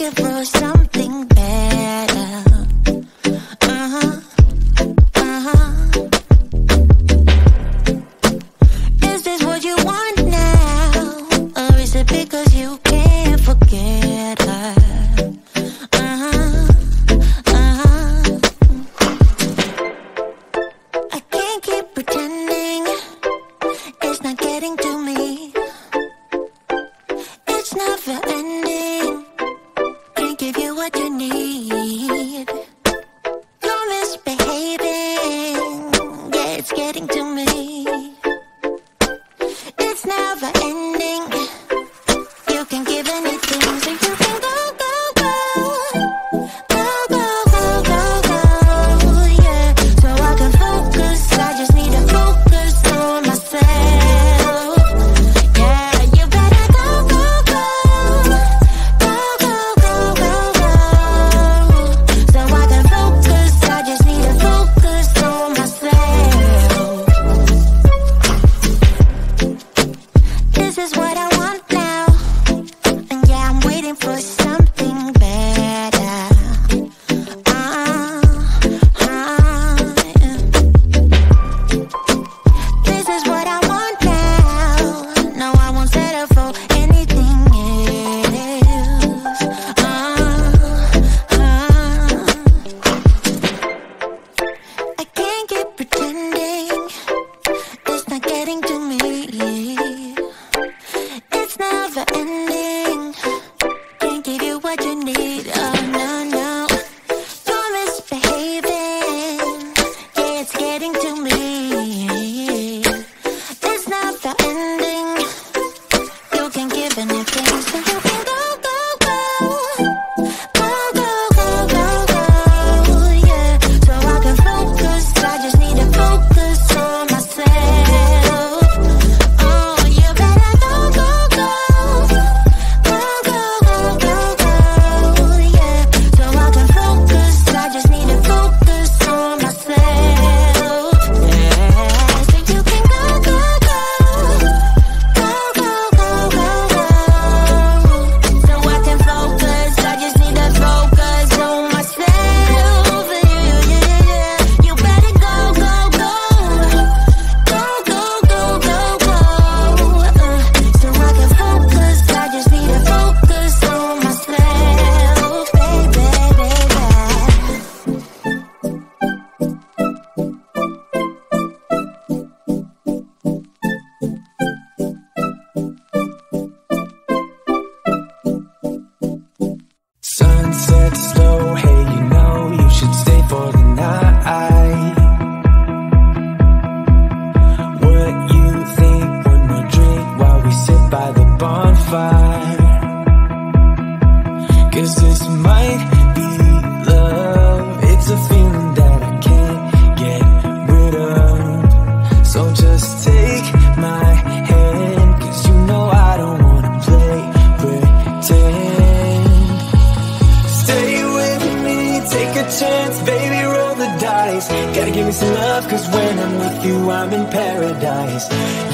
give us connecting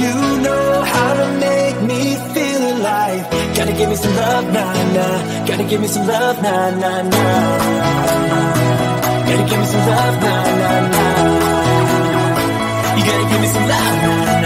You know how to make me feel alive. Gotta give me some love, nah, nah. Gotta give me some love, nah, nah, nah. Gotta give me some love, nah, nah, nah. You gotta give me some love, nah.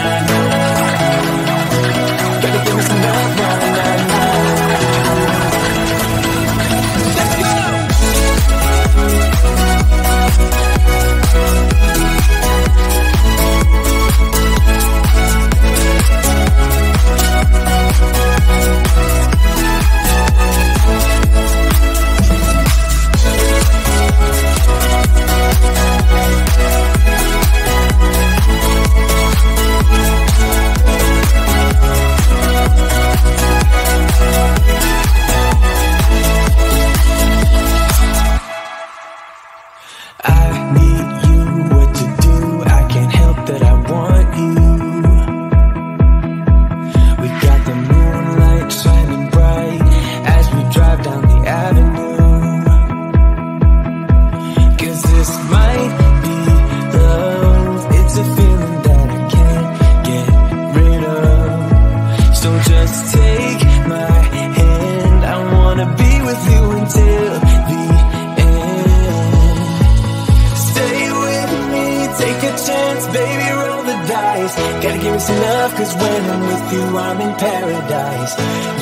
Give me some love, cause when I'm with you, I'm in paradise.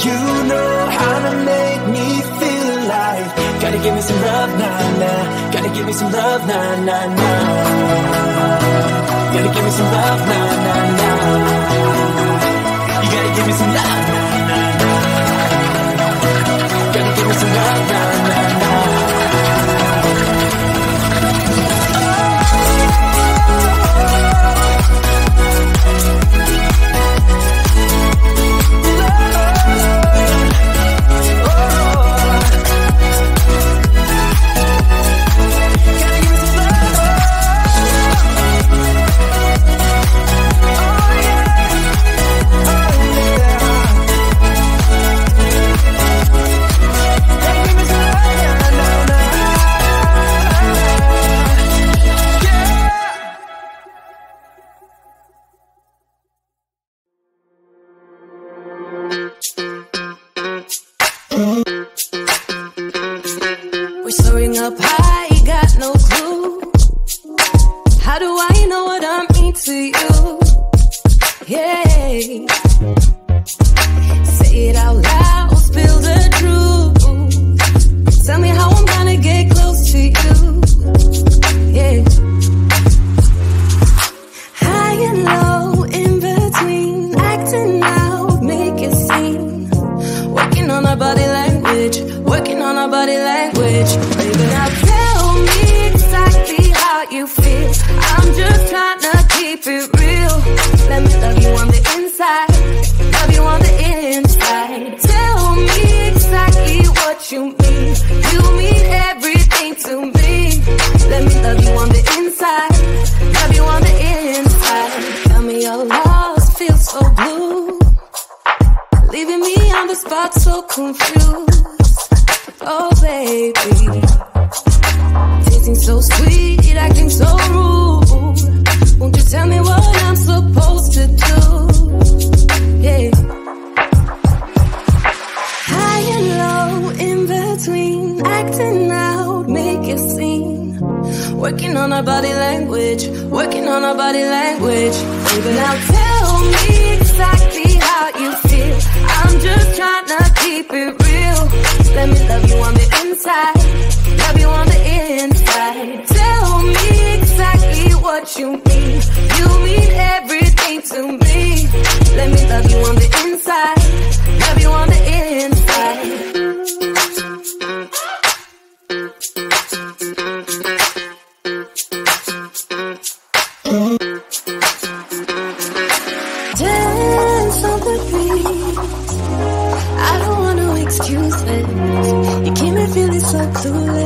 You know how to make me feel alive. Gotta give me some love, nah, nah. Gotta give me some love, nah, nah, nah. Gotta give me some love, nah, nah, nah. To you? Yeah. Say it out loud, spill the truth. Tell me how I'm gonna get close to you. Yeah. High and low, in between, acting out, make a scene. Working on our body language, working on our body language. Baby, now tell me exactly how you feel. I'm just trying keep it real. Let me love you on the inside, love you on the inside. Tell me exactly what you mean. You mean everything to me. Let me love you body language. Baby, now tell me exactly how you feel. I'm just trying to keep it real. Let me love you on the inside, love you on the inside. Tell me exactly what you mean. You mean everything to me. Let me love you on the inside, love you on the inside. Clueless.